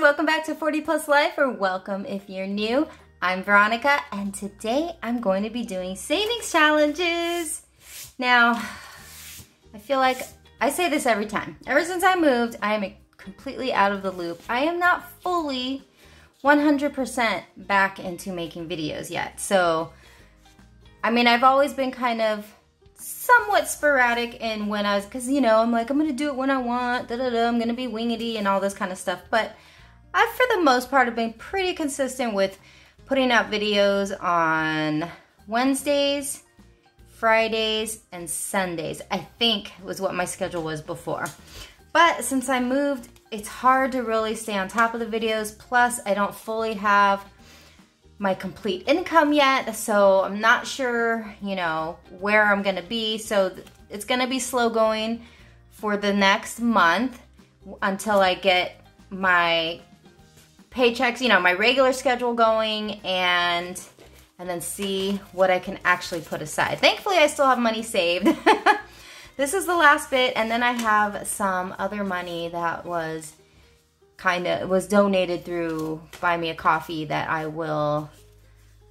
welcome back to 40 Plus Life, or welcome if you're new. I'm Veronica, and today I'm going to be doing savings challenges. Now, I feel like I say this every time. Ever since I moved, I am completely out of the loop. I am not fully 100% back into making videos yet. So, I mean, I've always been kind of somewhat sporadic in when I was, because, you know, I'm like, I'm going to do it when I want, da da da, I'm going to be wingedy and all this kind of stuff. But I, for the most part, have been pretty consistent with putting out videos on Wednesdays, Fridays, and Sundays. I think was what my schedule was before. But since I moved, it's hard to really stay on top of the videos. Plus, I don't fully have my complete income yet, so I'm not sure, you know, where I'm gonna be. So it's gonna be slow going for the next month until I get my paychecks, you know, my regular schedule going and and then see what I can actually put aside. Thankfully, I still have money saved. this is the last bit and then I have some other money that was kind of was donated through Buy Me a Coffee that I will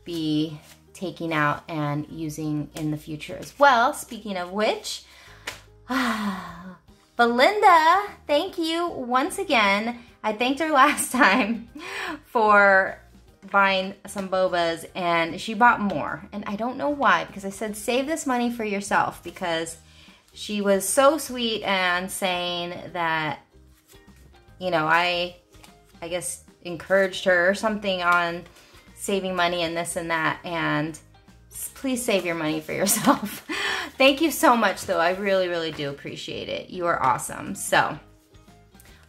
be taking out and using in the future as well. Speaking of which, Belinda, thank you once again. I thanked her last time for buying some bobas and she bought more. And I don't know why because I said save this money for yourself because she was so sweet and saying that you know, I I guess encouraged her or something on saving money and this and that and please save your money for yourself. Thank you so much though. I really, really do appreciate it. You are awesome. So,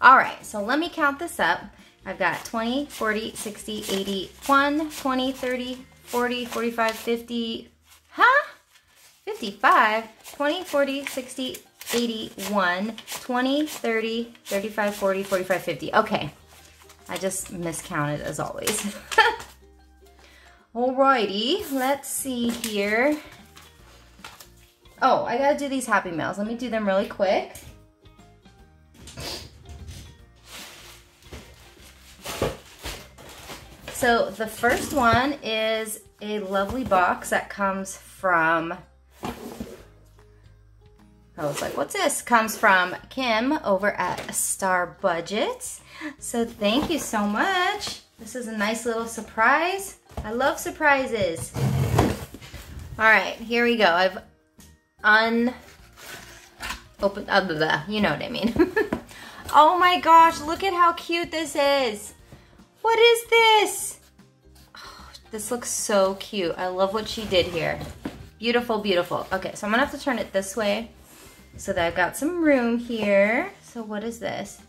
all right, so let me count this up. I've got 20, 40, 60, 80, 1, 20, 30, 40, 45, 50, huh? 55, 20, 40, 60, 81, 20, 30, 35, 40, 45, 50. Okay, I just miscounted as always. Alrighty, let's see here. Oh, I gotta do these Happy Mails. Let me do them really quick. So the first one is a lovely box that comes from I was like, what's this? Comes from Kim over at Star Budget. So thank you so much. This is a nice little surprise. I love surprises. All right, here we go. I've un opened, uh, blah, blah, you know what I mean. oh my gosh, look at how cute this is. What is this? Oh, this looks so cute. I love what she did here. Beautiful, beautiful. Okay, so I'm gonna have to turn it this way so that I've got some room here. So what is this?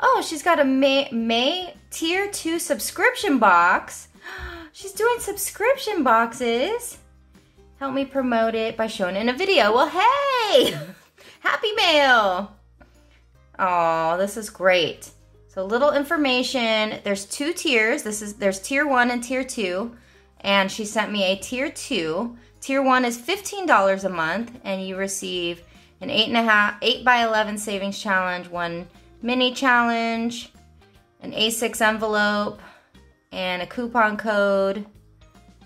Oh, she's got a May, May tier 2 subscription box. She's doing subscription boxes. Help me promote it by showing in a video. Well, hey! Happy mail! Oh, this is great. So little information. There's two tiers. This is there's tier one and tier two. And she sent me a tier two. Tier one is $15 a month, and you receive an eight and a half, eight by 11 savings challenge, one mini challenge, an A6 envelope, and a coupon code,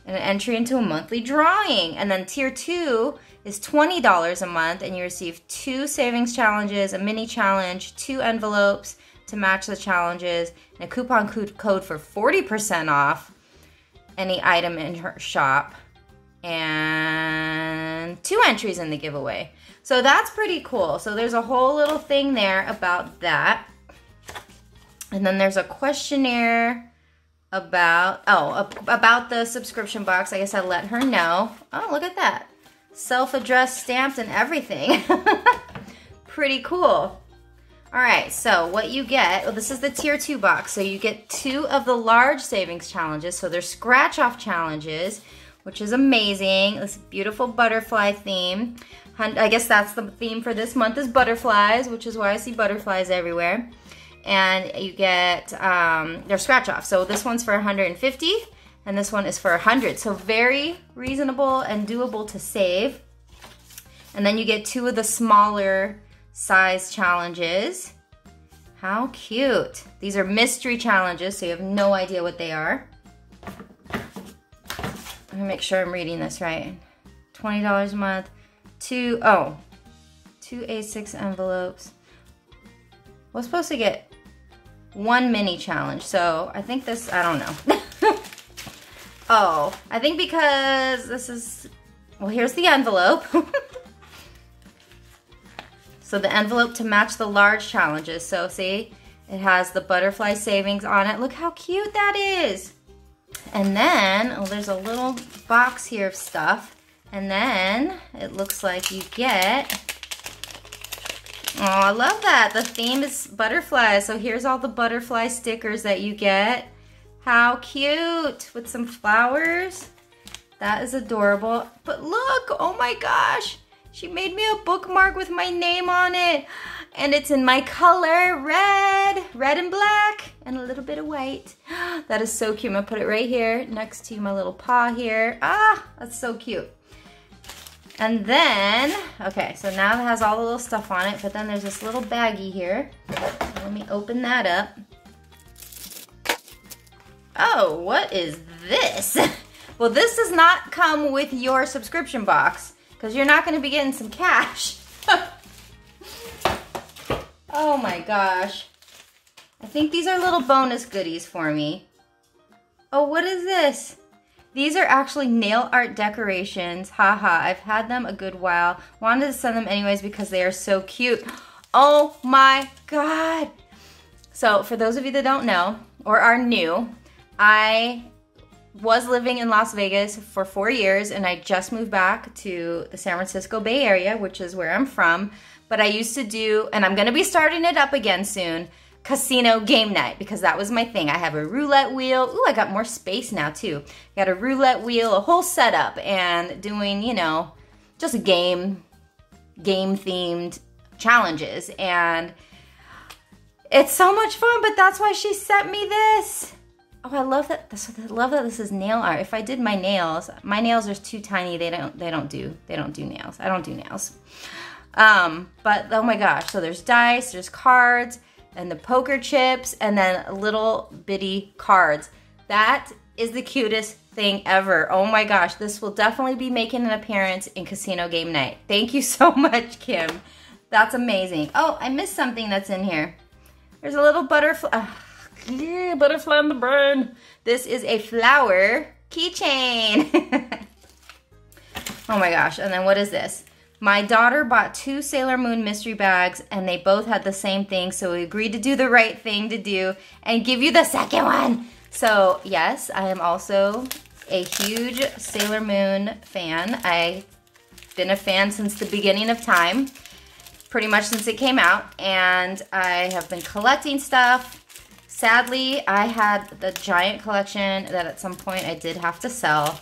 and an entry into a monthly drawing. And then tier two is $20 a month, and you receive two savings challenges, a mini challenge, two envelopes to match the challenges, and a coupon code for 40% off any item in her shop and two entries in the giveaway. So that's pretty cool. So there's a whole little thing there about that. And then there's a questionnaire about, oh, about the subscription box. I guess I let her know. Oh, look at that. Self-addressed stamped and everything. pretty cool. All right, so what you get, well, this is the tier two box. So you get two of the large savings challenges. So they're scratch off challenges which is amazing. This beautiful butterfly theme. I guess that's the theme for this month is butterflies, which is why I see butterflies everywhere. And you get, um, they're scratch off. So this one's for 150 and this one is for 100. So very reasonable and doable to save. And then you get two of the smaller size challenges. How cute. These are mystery challenges, so you have no idea what they are. Let me make sure I'm reading this right. $20 a month. Two, oh, two A6 envelopes. Was supposed to get one mini challenge, so I think this, I don't know. oh, I think because this is, well, here's the envelope. So the envelope to match the large challenges. So see, it has the butterfly savings on it. Look how cute that is. And then, oh, there's a little box here of stuff. And then it looks like you get, oh, I love that. The theme is butterflies. So here's all the butterfly stickers that you get. How cute with some flowers. That is adorable. But look, oh my gosh. She made me a bookmark with my name on it. And it's in my color, red, red and black, and a little bit of white. That is so cute. I'm gonna put it right here next to my little paw here. Ah, that's so cute. And then, okay, so now it has all the little stuff on it, but then there's this little baggie here. Let me open that up. Oh, what is this? well, this does not come with your subscription box because you're not going to be getting some cash. oh my gosh. I think these are little bonus goodies for me. Oh, what is this? These are actually nail art decorations. Haha, I've had them a good while. Wanted to send them anyways because they are so cute. Oh my god. So for those of you that don't know or are new, I was living in Las Vegas for four years and I just moved back to the San Francisco Bay Area, which is where I'm from. But I used to do, and I'm gonna be starting it up again soon, casino game night because that was my thing. I have a roulette wheel. Ooh, I got more space now too. Got a roulette wheel, a whole setup, and doing, you know, just a game, game themed challenges. And it's so much fun, but that's why she sent me this. Oh, I love that. This, I love that this is nail art. If I did my nails, my nails are too tiny. They don't. They don't do. They don't do nails. I don't do nails. Um, but oh my gosh. So there's dice. There's cards and the poker chips and then little bitty cards. That is the cutest thing ever. Oh my gosh. This will definitely be making an appearance in Casino Game Night. Thank you so much, Kim. That's amazing. Oh, I missed something that's in here. There's a little butterfly. Yeah, butterfly on the brain. This is a flower keychain. oh my gosh, and then what is this? My daughter bought two Sailor Moon mystery bags and they both had the same thing, so we agreed to do the right thing to do and give you the second one. So yes, I am also a huge Sailor Moon fan. I've been a fan since the beginning of time, pretty much since it came out, and I have been collecting stuff Sadly, I had the giant collection that at some point I did have to sell,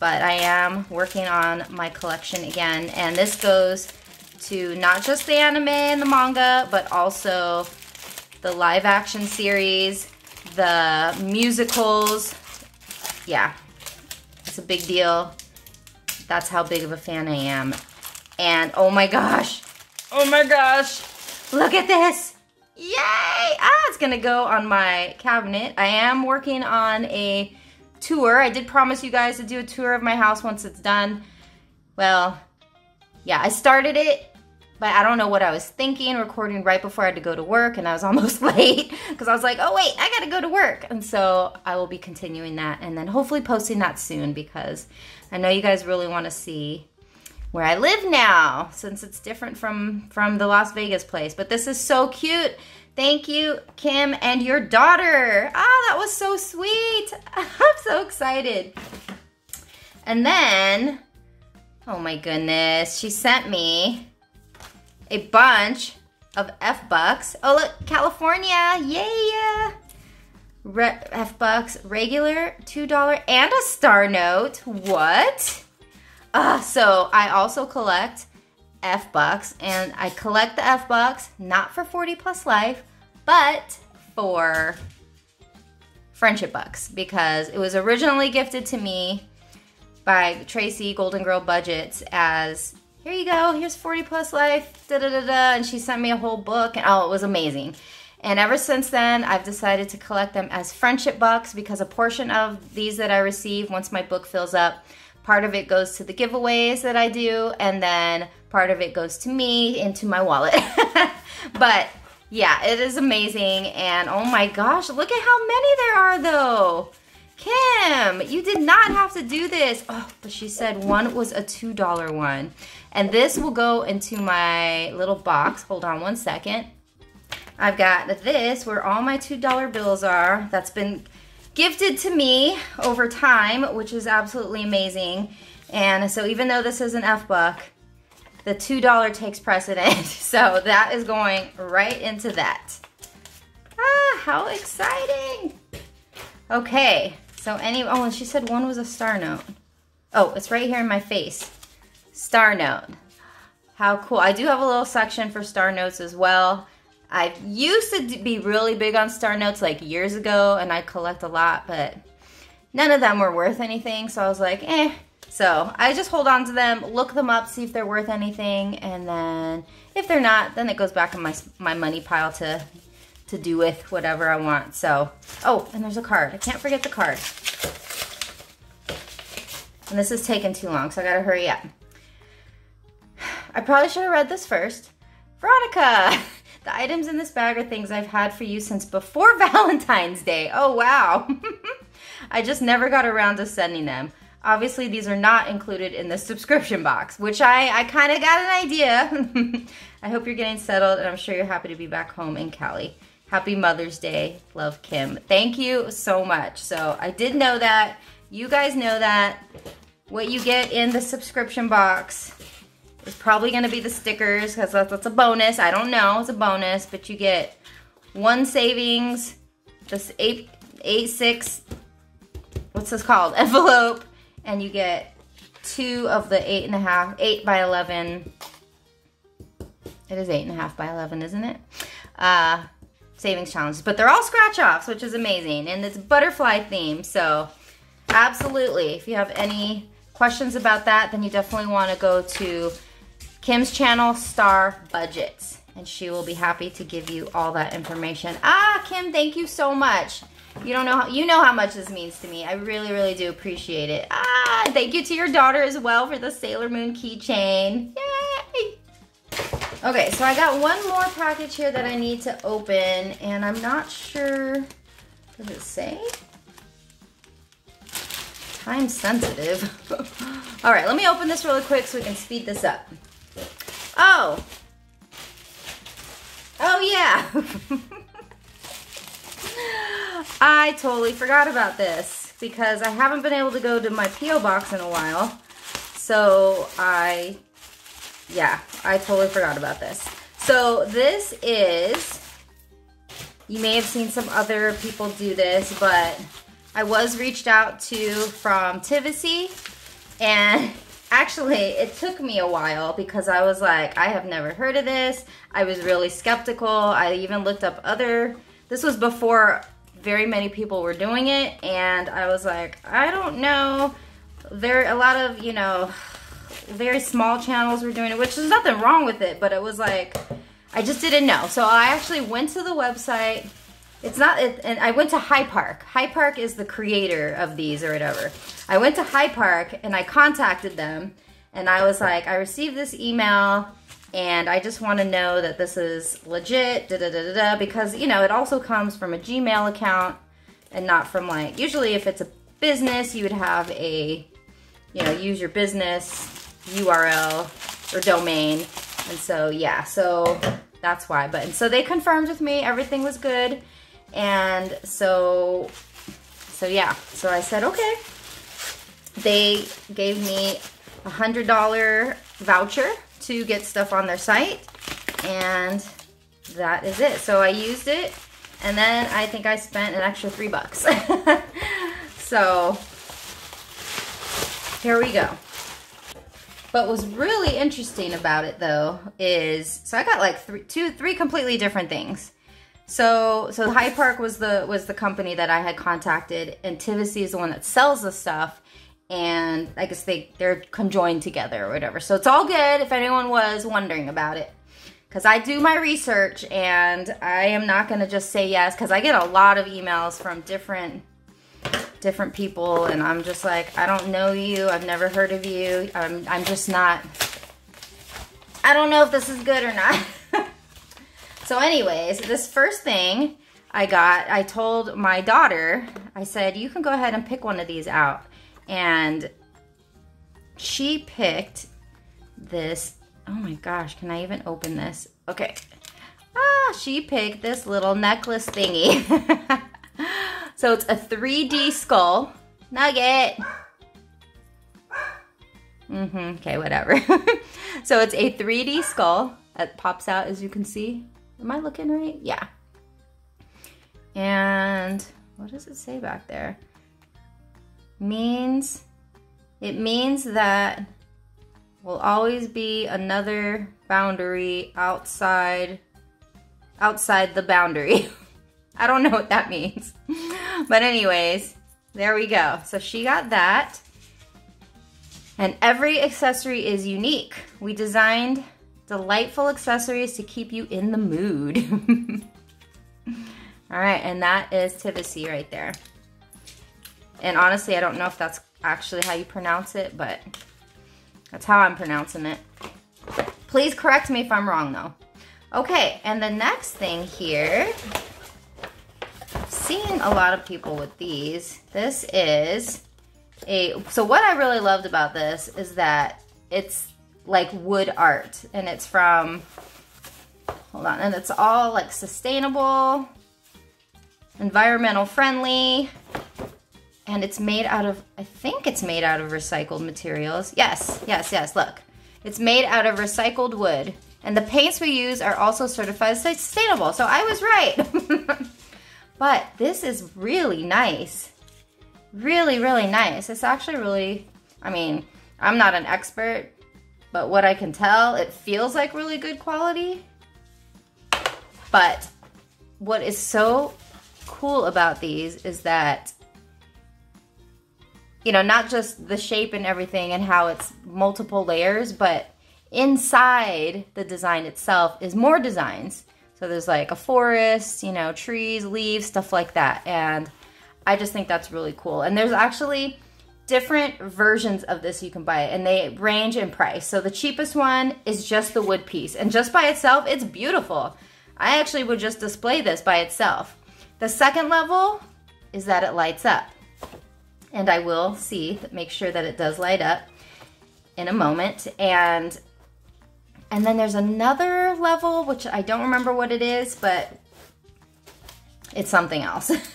but I am working on my collection again. And this goes to not just the anime and the manga, but also the live action series, the musicals. Yeah, it's a big deal. That's how big of a fan I am. And oh my gosh, oh my gosh, look at this. Yay! Ah, it's gonna go on my cabinet. I am working on a tour. I did promise you guys to do a tour of my house once it's done. Well, yeah, I started it, but I don't know what I was thinking, recording right before I had to go to work, and I was almost late because I was like, oh wait, I gotta go to work. And so I will be continuing that and then hopefully posting that soon because I know you guys really wanna see where I live now since it's different from, from the Las Vegas place. But this is so cute. Thank you, Kim, and your daughter. Ah, that was so sweet. I'm so excited. And then, oh my goodness, she sent me a bunch of F-Bucks. Oh, look, California, yeah. F-Bucks, regular, $2, and a star note. What? Uh, so I also collect F bucks and I collect the F bucks not for 40 plus life, but for friendship bucks because it was originally gifted to me by Tracy Golden Girl Budgets as here you go, here's 40 plus life, da da da da, and she sent me a whole book and oh, it was amazing. And ever since then, I've decided to collect them as friendship bucks because a portion of these that I receive once my book fills up, part of it goes to the giveaways that I do, and then part of it goes to me into my wallet. but yeah, it is amazing. And oh my gosh, look at how many there are though. Kim, you did not have to do this. Oh, but she said one was a $2 one. And this will go into my little box. Hold on one second. I've got this where all my $2 bills are. That's been gifted to me over time, which is absolutely amazing. And so even though this is an F-Buck, the $2 takes precedent. So that is going right into that. Ah, how exciting. Okay, so any, oh, and she said one was a star note. Oh, it's right here in my face. Star note. How cool. I do have a little section for star notes as well. I used to be really big on star notes like years ago and I collect a lot, but none of them were worth anything. So I was like, eh. So I just hold on to them, look them up, see if they're worth anything. And then if they're not, then it goes back in my, my money pile to, to do with whatever I want. So, oh, and there's a card. I can't forget the card. And this is taking too long, so I gotta hurry up. I probably should have read this first. Veronica! The items in this bag are things I've had for you since before Valentine's Day. Oh, wow. I just never got around to sending them. Obviously, these are not included in the subscription box, which I, I kind of got an idea. I hope you're getting settled, and I'm sure you're happy to be back home in Cali. Happy Mother's Day. Love, Kim. Thank you so much. So I did know that. You guys know that. What you get in the subscription box is probably going to be the stickers because that's, that's a bonus. I don't know. It's a bonus, but you get one savings, this eight, eight, six, what's this called? Envelope. And you get two of the eight and a half, eight by 11. It is eight and a half by 11, isn't it? Uh, savings challenges, but they're all scratch offs, which is amazing. And it's butterfly theme. So absolutely, if you have any questions about that, then you definitely want to go to Kim's channel, Star Budgets, and she will be happy to give you all that information. Ah, Kim, thank you so much. You don't know how, you know how much this means to me. I really, really do appreciate it. Ah, thank you to your daughter as well for the Sailor Moon keychain. Yay! Okay, so I got one more package here that I need to open, and I'm not sure, does it say? Time sensitive. All right, let me open this really quick so we can speed this up. Oh. Oh, yeah. I totally forgot about this because I haven't been able to go to my P.O. box in a while. So I, yeah, I totally forgot about this. So this is, you may have seen some other people do this, but I was reached out to from Tivisiy and Actually, it took me a while because I was like, I have never heard of this. I was really skeptical. I even looked up other, this was before very many people were doing it. And I was like, I don't know. There, a lot of, you know, very small channels were doing it, which is nothing wrong with it, but it was like, I just didn't know. So I actually went to the website it's not, it, and I went to HiPark. High Park is the creator of these or whatever. I went to HiPark and I contacted them and I was like, I received this email and I just want to know that this is legit, da da da da da, because, you know, it also comes from a Gmail account and not from like, usually if it's a business, you would have a, you know, use your business URL or domain. And so, yeah, so that's why. But, and so they confirmed with me, everything was good. And so, so yeah, so I said, okay. They gave me a $100 voucher to get stuff on their site. And that is it. So I used it and then I think I spent an extra three bucks. so here we go. But what's really interesting about it though is, so I got like three, two, three completely different things. So so HiPark was the was the company that I had contacted, and Tivisiy is the one that sells the stuff. And I guess they they're conjoined together or whatever. So it's all good if anyone was wondering about it. because I do my research and I am not going to just say yes because I get a lot of emails from different different people and I'm just like, I don't know you. I've never heard of you. I'm, I'm just not, I don't know if this is good or not. so anyways, this first thing I got, I told my daughter, I said, you can go ahead and pick one of these out. And she picked this, oh my gosh, can I even open this? Okay. Ah, she picked this little necklace thingy. So it's a 3D skull. Nugget. Mm-hmm, okay, whatever. so it's a 3D skull that pops out as you can see. Am I looking right? Yeah. And what does it say back there? Means, it means that will always be another boundary outside, outside the boundary. I don't know what that means. but anyways, there we go. So she got that. And every accessory is unique. We designed delightful accessories to keep you in the mood. All right, and that is Tivisiy right there. And honestly, I don't know if that's actually how you pronounce it, but that's how I'm pronouncing it. Please correct me if I'm wrong though. Okay, and the next thing here seen a lot of people with these. This is a, so what I really loved about this is that it's like wood art and it's from, hold on, and it's all like sustainable, environmental friendly, and it's made out of, I think it's made out of recycled materials. Yes, yes, yes, look. It's made out of recycled wood. And the paints we use are also certified sustainable. So I was right. But this is really nice. Really, really nice. It's actually really, I mean, I'm not an expert, but what I can tell, it feels like really good quality. But what is so cool about these is that, you know, not just the shape and everything and how it's multiple layers, but inside the design itself is more designs. So there's like a forest, you know, trees, leaves, stuff like that. And I just think that's really cool. And there's actually different versions of this you can buy and they range in price. So the cheapest one is just the wood piece and just by itself, it's beautiful. I actually would just display this by itself. The second level is that it lights up and I will see, make sure that it does light up in a moment. And and then there's another level, which I don't remember what it is, but it's something else.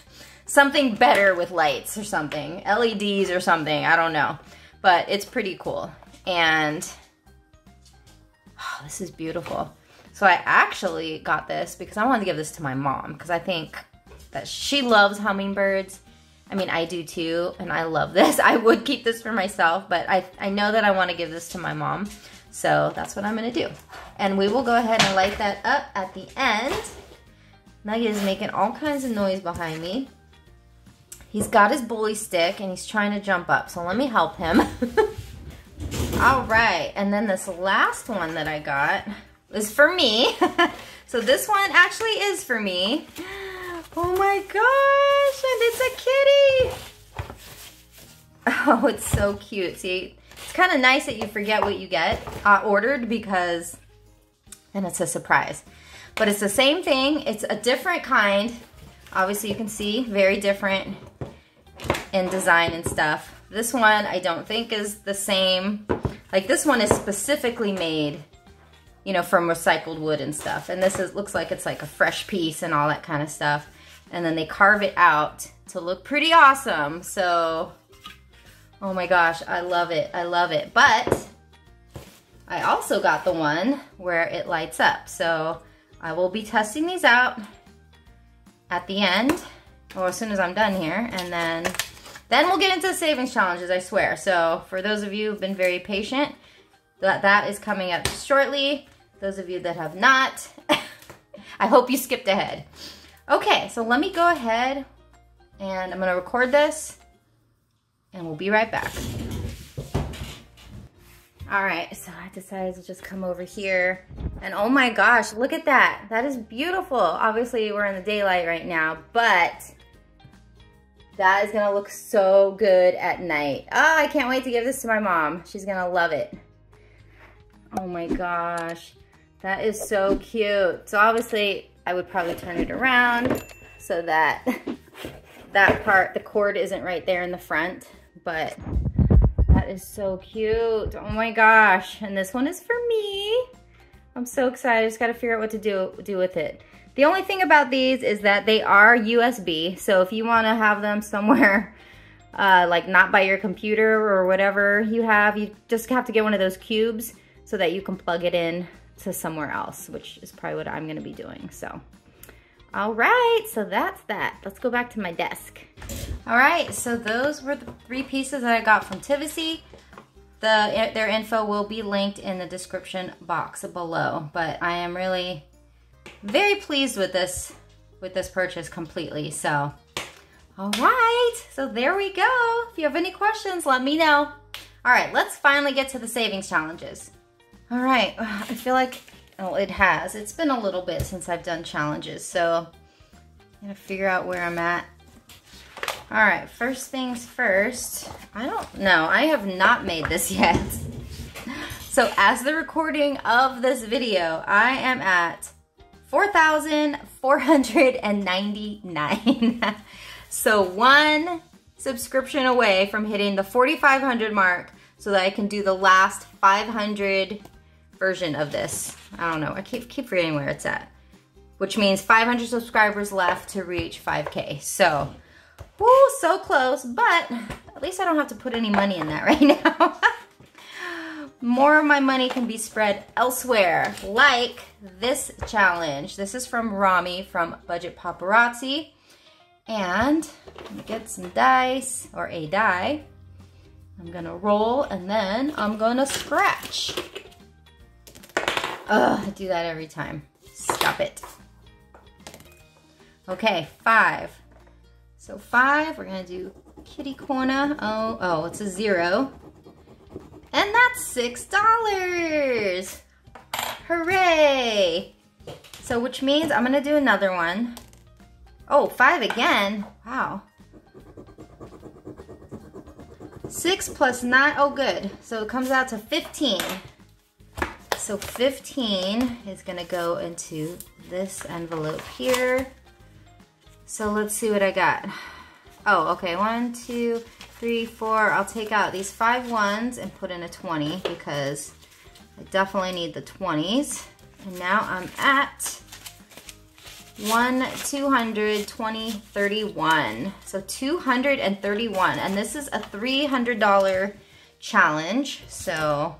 something better with lights or something. LEDs or something, I don't know. But it's pretty cool. And oh, this is beautiful. So I actually got this because I wanted to give this to my mom because I think that she loves hummingbirds. I mean, I do too, and I love this. I would keep this for myself, but I, I know that I want to give this to my mom. So that's what I'm gonna do. And we will go ahead and light that up at the end. Nugget is making all kinds of noise behind me. He's got his bully stick and he's trying to jump up. So let me help him. all right, and then this last one that I got is for me. so this one actually is for me. Oh my gosh, and it's a kitty. Oh, it's so cute. See, it's kind of nice that you forget what you get uh, ordered because and it's a surprise. But it's the same thing. It's a different kind. Obviously, you can see very different in design and stuff. This one I don't think is the same. Like this one is specifically made, you know, from recycled wood and stuff. And this is looks like it's like a fresh piece and all that kind of stuff. And then they carve it out to look pretty awesome. So Oh my gosh, I love it. I love it. But I also got the one where it lights up. So I will be testing these out at the end or as soon as I'm done here. And then, then we'll get into the savings challenges, I swear. So for those of you who've been very patient, that, that is coming up shortly. Those of you that have not, I hope you skipped ahead. Okay, so let me go ahead and I'm gonna record this and we'll be right back. All right, so I decided to just come over here. And oh my gosh, look at that. That is beautiful. Obviously, we're in the daylight right now, but that is gonna look so good at night. Oh, I can't wait to give this to my mom. She's gonna love it. Oh my gosh, that is so cute. So obviously, I would probably turn it around so that that part, the cord isn't right there in the front, but that is so cute. Oh my gosh. And this one is for me. I'm so excited. I just got to figure out what to do, do with it. The only thing about these is that they are USB. So if you want to have them somewhere uh, like not by your computer or whatever you have, you just have to get one of those cubes so that you can plug it in to somewhere else, which is probably what I'm going to be doing. So, all right, so that's that. Let's go back to my desk. All right, so those were the three pieces that I got from Tivisiy. The, their info will be linked in the description box below, but I am really very pleased with this with this purchase completely. So, all right, so there we go. If you have any questions, let me know. All right, let's finally get to the savings challenges. All right, I feel like, oh, it has. It's been a little bit since I've done challenges, so I'm gonna figure out where I'm at. All right, first things first. I don't know, I have not made this yet. So as the recording of this video, I am at 4,499. so one subscription away from hitting the 4,500 mark so that I can do the last 500 version of this. I don't know, I keep, keep forgetting where it's at. Which means 500 subscribers left to reach 5K. So, woo, so close, but at least I don't have to put any money in that right now. More of my money can be spread elsewhere, like this challenge. This is from Rami from Budget Paparazzi. And get some dice, or a die. I'm gonna roll and then I'm gonna scratch. Ugh, I do that every time. Stop it. Okay, five. So five, we're gonna do kitty corner. Oh, oh, it's a zero. And that's $6. Hooray! So which means I'm gonna do another one. Oh, five again. Wow. Six plus nine, oh good. So it comes out to 15. So 15 is gonna go into this envelope here. So let's see what I got. Oh, okay, one, two, three, four. I'll take out these five ones and put in a 20 because I definitely need the 20s. And now I'm at 1, 200, 20, 31. So 231. And this is a $300 challenge. So,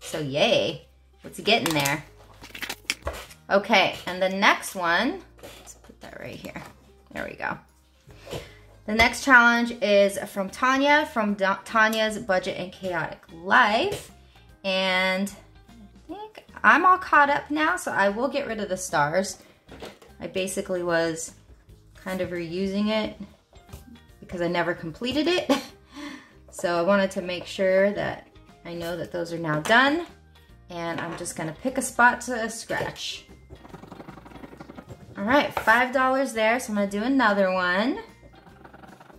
so yay. It's getting there. Okay, and the next one, let's put that right here. There we go. The next challenge is from Tanya from Tanya's Budget and Chaotic Life. And I think I'm all caught up now, so I will get rid of the stars. I basically was kind of reusing it because I never completed it. so I wanted to make sure that I know that those are now done. And I'm just gonna pick a spot to scratch. All right, $5 there, so I'm gonna do another one.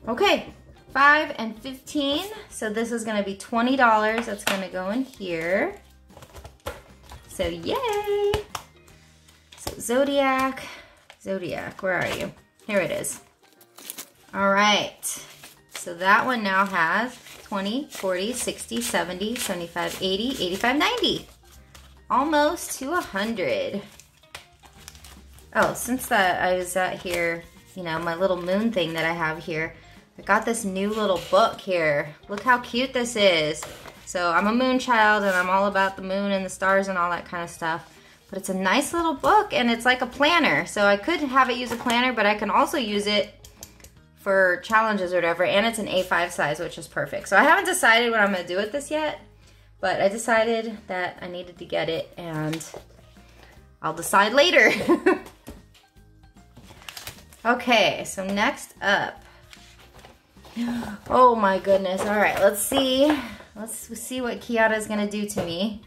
Okay, five and 15. So this is gonna be $20 that's gonna go in here. So yay. So Zodiac, Zodiac, where are you? Here it is. All right, so that one now has 20, 40, 60, 70, 75, 80, 85, 90. Almost to 100. Oh, since that I was at here, you know, my little moon thing that I have here, I got this new little book here. Look how cute this is. So I'm a moon child and I'm all about the moon and the stars and all that kind of stuff. But it's a nice little book and it's like a planner. So I could have it use a planner, but I can also use it for challenges or whatever. And it's an A5 size, which is perfect. So I haven't decided what I'm gonna do with this yet, but I decided that I needed to get it and I'll decide later. okay, so next up, Oh my goodness. All right, let's see. Let's see what Kiara is gonna do to me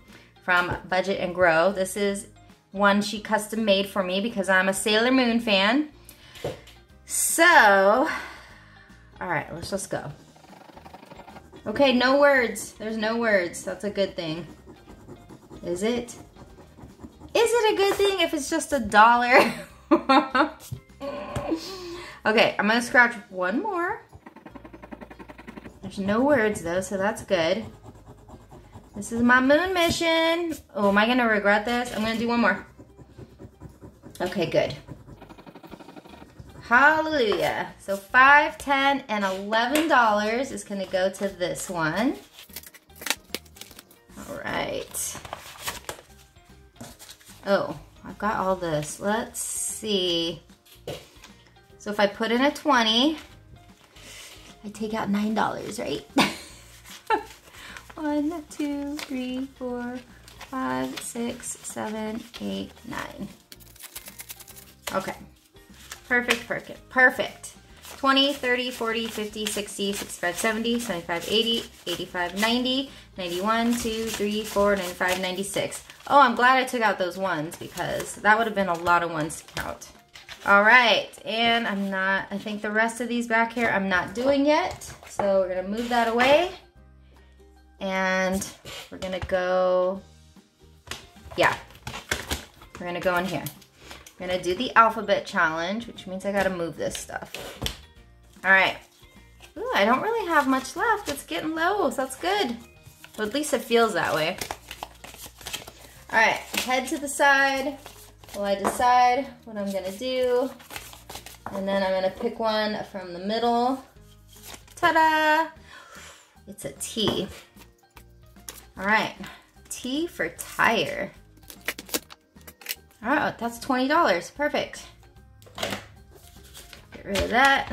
from Budget and Grow. This is one she custom made for me because I'm a Sailor Moon fan. So, all right, let's just go. Okay, no words. There's no words. That's a good thing. Is it? Is it a good thing if it's just a dollar? okay, I'm gonna scratch one more. There's no words though, so that's good. This is my moon mission. Oh, am I gonna regret this? I'm gonna do one more. Okay, good. Hallelujah. So five, ten, and eleven dollars is gonna go to this one. All right. Oh, I've got all this. Let's see. So if I put in a 20, I take out $9, right? One, two, three, four, five, six, seven, eight, nine. Okay. Perfect, perfect, perfect. 20, 30, 40, 50, 60, 65, 70, 75, 80, 85, 90, 91, 2, 3, 4, 95, 96. Oh, I'm glad I took out those ones because that would have been a lot of ones to count. All right, and I'm not, I think the rest of these back here I'm not doing yet. So we're gonna move that away. And we're gonna go, yeah, we're gonna go in here. We're gonna do the alphabet challenge, which means I gotta move this stuff. All right. Ooh, I don't really have much left. It's getting low, so that's good. But at least it feels that way. All right, head to the side while I decide what I'm gonna do. And then I'm gonna pick one from the middle. Ta-da! It's a T. All right, T for tire. All right, that's $20, perfect. Get rid of that.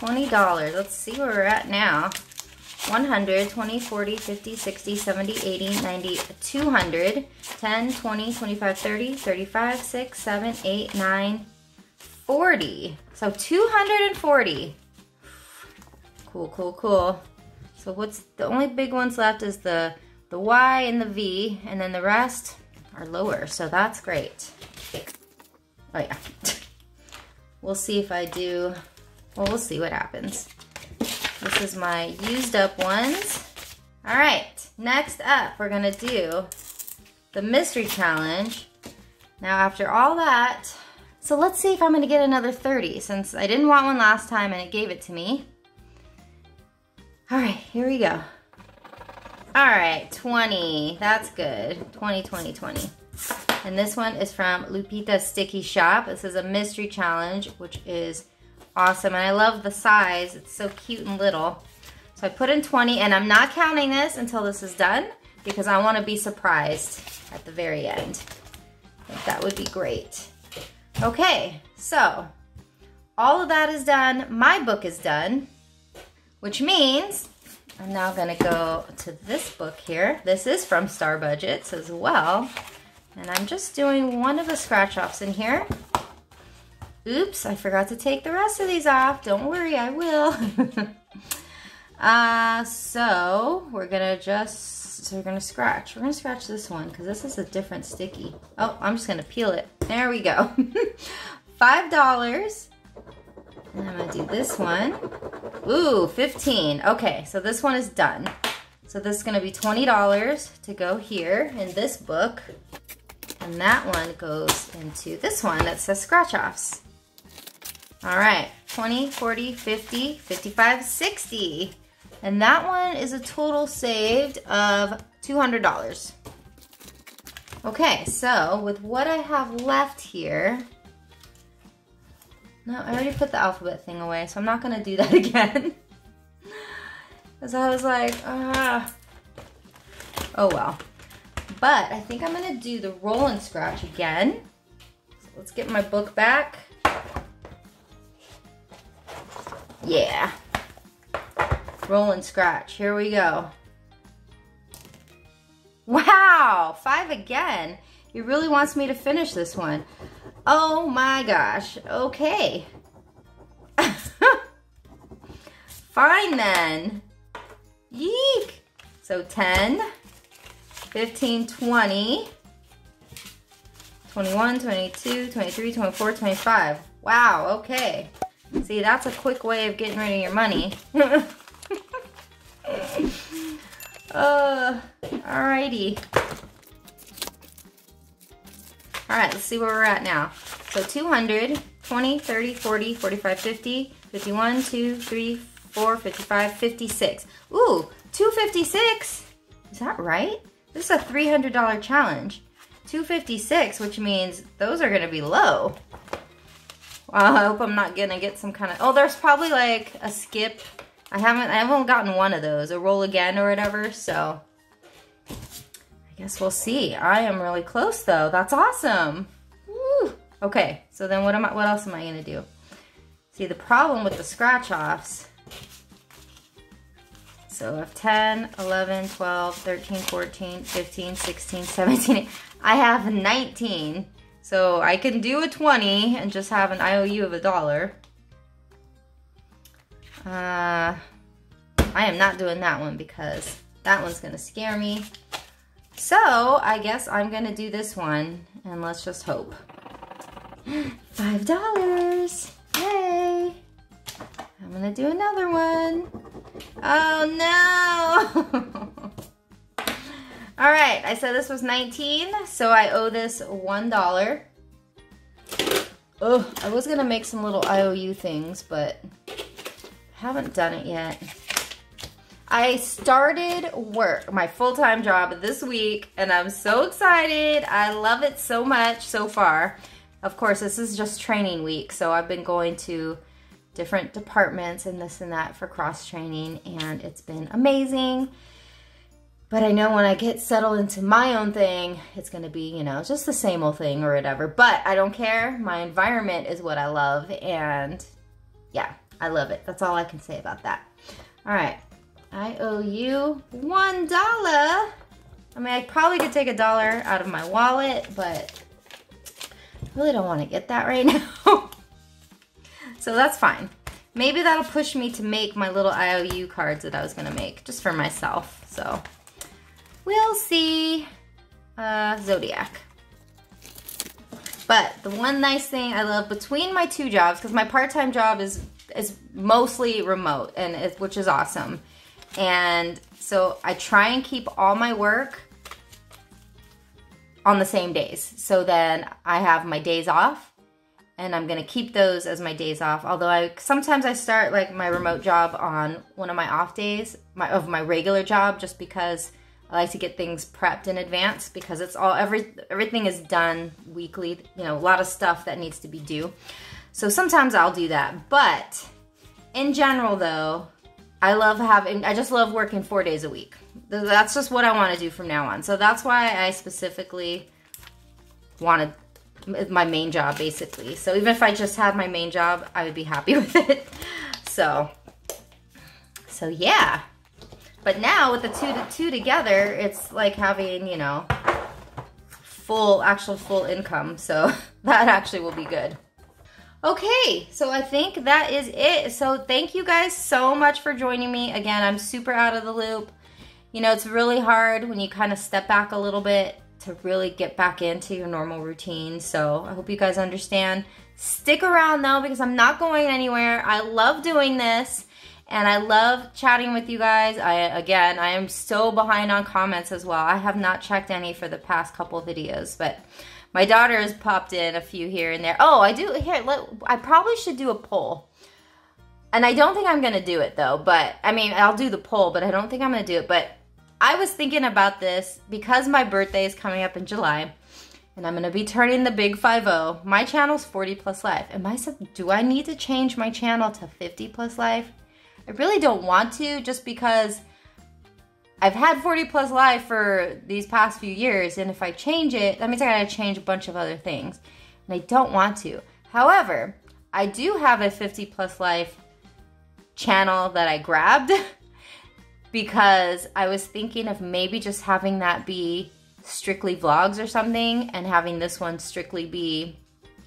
$20, let's see where we're at now. 100, 20, 40, 50, 60, 70, 80, 90, 200, 10, 20, 25, 30, 35, 6, 7, 8, 9, 40. So 240. Cool, cool, cool. So what's the only big ones left is the, the Y and the V, and then the rest are lower, so that's great. Oh yeah. we'll see if I do, well, we'll see what happens. This is my used up ones. All right, next up, we're gonna do the mystery challenge. Now after all that, so let's see if I'm gonna get another 30 since I didn't want one last time and it gave it to me. All right, here we go. All right, 20, that's good. 20, 20, 20. And this one is from Lupita's Sticky Shop. This is a mystery challenge, which is awesome. And I love the size. It's so cute and little. So I put in 20 and I'm not counting this until this is done because I want to be surprised at the very end. that would be great. Okay, so all of that is done. My book is done, which means I'm now gonna go to this book here. This is from Star Budgets as well. And I'm just doing one of the scratch offs in here. Oops, I forgot to take the rest of these off. Don't worry, I will. uh, so we're gonna just, so we're gonna scratch. We're gonna scratch this one because this is a different sticky. Oh, I'm just gonna peel it. There we go. $5. And I'm gonna do this one. Ooh, 15. Okay, so this one is done. So this is gonna be $20 to go here in this book. And that one goes into this one that says scratch offs. All right, 20, 40, 50, 55, 60. And that one is a total saved of $200. Okay, so with what I have left here, no, I already put the alphabet thing away, so I'm not gonna do that again. Because I was like, ah, oh well. But I think I'm gonna do the roll and scratch again. So let's get my book back. Yeah. Roll and scratch. Here we go. Wow, five again. He really wants me to finish this one. Oh my gosh. Okay. Fine then. Yeek. So 10, 15, 20, 21, 22, 23, 24, 25. Wow, okay. See, that's a quick way of getting rid of your money. uh, alrighty. Alright, let's see where we're at now. So 200, 20, 30, 40, 45, 50, 51, 2, 3, 4, 55, 56. Ooh, 256. Is that right? This is a $300 challenge. 256, which means those are gonna be low. Well, I hope I'm not gonna get some kind of, oh, there's probably like a skip. I haven't, I haven't gotten one of those, a roll again or whatever, so I guess we'll see. I am really close though. That's awesome. Woo. Okay, so then what am I, what else am I gonna do? See, the problem with the scratch offs so I have 10, 11, 12, 13, 14, 15, 16, 17. I have 19. So I can do a 20 and just have an IOU of a dollar. Uh, I am not doing that one because that one's gonna scare me. So I guess I'm gonna do this one and let's just hope. Five dollars, yay! I'm gonna do another one. Oh no! All right, I said this was 19, so I owe this $1. Oh, I was gonna make some little IOU things, but haven't done it yet. I started work, my full-time job this week, and I'm so excited. I love it so much so far. Of course, this is just training week, so I've been going to different departments and this and that for cross training and it's been amazing. But I know when I get settled into my own thing, it's gonna be, you know, just the same old thing or whatever. But I don't care. My environment is what I love and yeah, I love it. That's all I can say about that. All right, I owe you one dollar. I mean, I probably could take a dollar out of my wallet, but I really don't want to get that right now. So that's fine. Maybe that'll push me to make my little IOU cards that I was gonna make just for myself. So we'll see. Uh, Zodiac. But the one nice thing I love between my two jobs, because my part-time job is is mostly remote, and it, which is awesome. And so I try and keep all my work on the same days. So then I have my days off and I'm gonna keep those as my days off. Although I sometimes I start like my remote job on one of my off days my, of my regular job, just because I like to get things prepped in advance because it's all every everything is done weekly. You know, a lot of stuff that needs to be due. So sometimes I'll do that, but in general though, I love having. I just love working four days a week. That's just what I want to do from now on. So that's why I specifically wanted my main job basically. So even if I just had my main job, I would be happy with it. So, so yeah. But now with the two to two together, it's like having, you know, full, actual full income. So that actually will be good. Okay, so I think that is it. So thank you guys so much for joining me. Again, I'm super out of the loop. You know, it's really hard when you kind of step back a little bit to really get back into your normal routine. So I hope you guys understand. Stick around though because I'm not going anywhere. I love doing this and I love chatting with you guys. I again, I am so behind on comments as well. I have not checked any for the past couple videos, but my daughter has popped in a few here and there. Oh, I do here. Let, I probably should do a poll. And I don't think I'm going to do it though, but I mean, I'll do the poll, but I don't think I'm going to do it. But I was thinking about this because my birthday is coming up in July and I'm gonna be turning the big 5-0. My channel's 40 plus life. Am I, do I need to change my channel to 50 plus life? I really don't want to just because I've had 40 plus life for these past few years and if I change it, that means I gotta change a bunch of other things and I don't want to. However, I do have a 50 plus life channel that I grabbed because I was thinking of maybe just having that be strictly vlogs or something and having this one strictly be,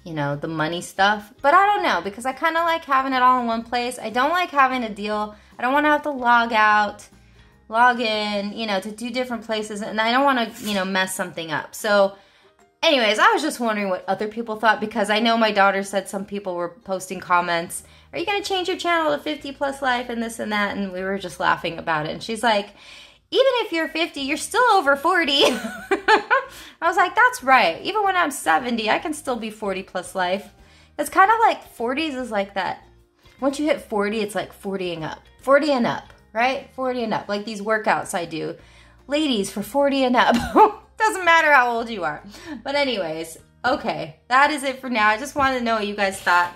you know, the money stuff. But I don't know because I kind of like having it all in one place. I don't like having a deal. I don't want to have to log out, log in, you know, to do different places and I don't want to, you know, mess something up. So anyways, I was just wondering what other people thought because I know my daughter said some people were posting comments, are you going to change your channel to 50 plus life and this and that? And we were just laughing about it. And she's like, even if you're 50, you're still over 40. I was like, that's right. Even when I'm 70, I can still be 40 plus life. It's kind of like 40s is like that. Once you hit 40, it's like 40 and up. 40 and up, right? 40 and up. Like these workouts I do. Ladies for 40 and up. Doesn't matter how old you are. But anyways, okay. That is it for now. I just wanted to know what you guys thought.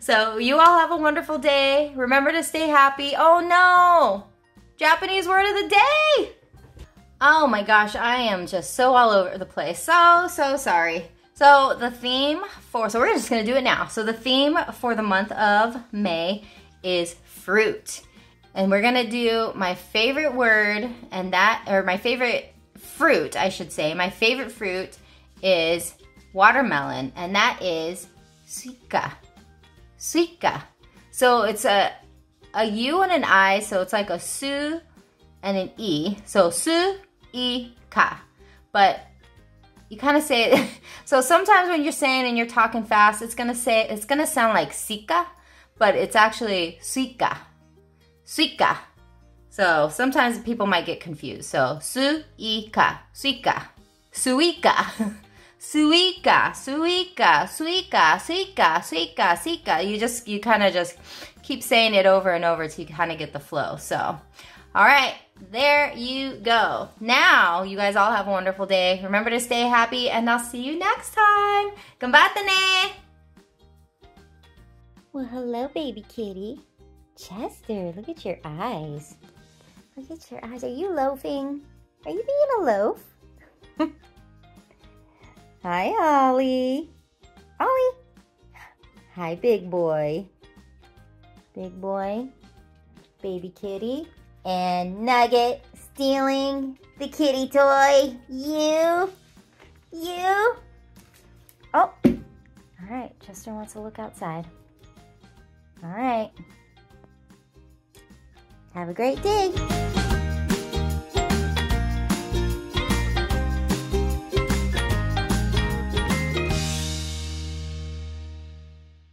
So you all have a wonderful day. Remember to stay happy. Oh no! Japanese word of the day! Oh my gosh, I am just so all over the place. So, so sorry. So the theme for, so we're just gonna do it now. So the theme for the month of May is fruit. And we're gonna do my favorite word and that, or my favorite fruit, I should say. My favorite fruit is watermelon and that is suika. Suika. So it's a a U and an I, so it's like a su and an E. So su, i, ka. But you kind of say it. So sometimes when you're saying and you're talking fast, it's gonna say it's gonna sound like sika, but it's actually suika. Suika. So sometimes people might get confused. So su, i, ka, suika. Suika. Suika, suika, suika, suika, suika, suika. You just, you kind of just keep saying it over and over to you kind of get the flow. So, all right, there you go. Now, you guys all have a wonderful day. Remember to stay happy, and I'll see you next time. Gambatte Well, hello, baby kitty. Chester, look at your eyes. Look at your eyes. Are you loafing? Are you being a loaf? Hi, Ollie. Ollie. Hi, big boy. Big boy. Baby kitty. And Nugget stealing the kitty toy. You. You. Oh. All right. Chester wants to look outside. All right. Have a great day.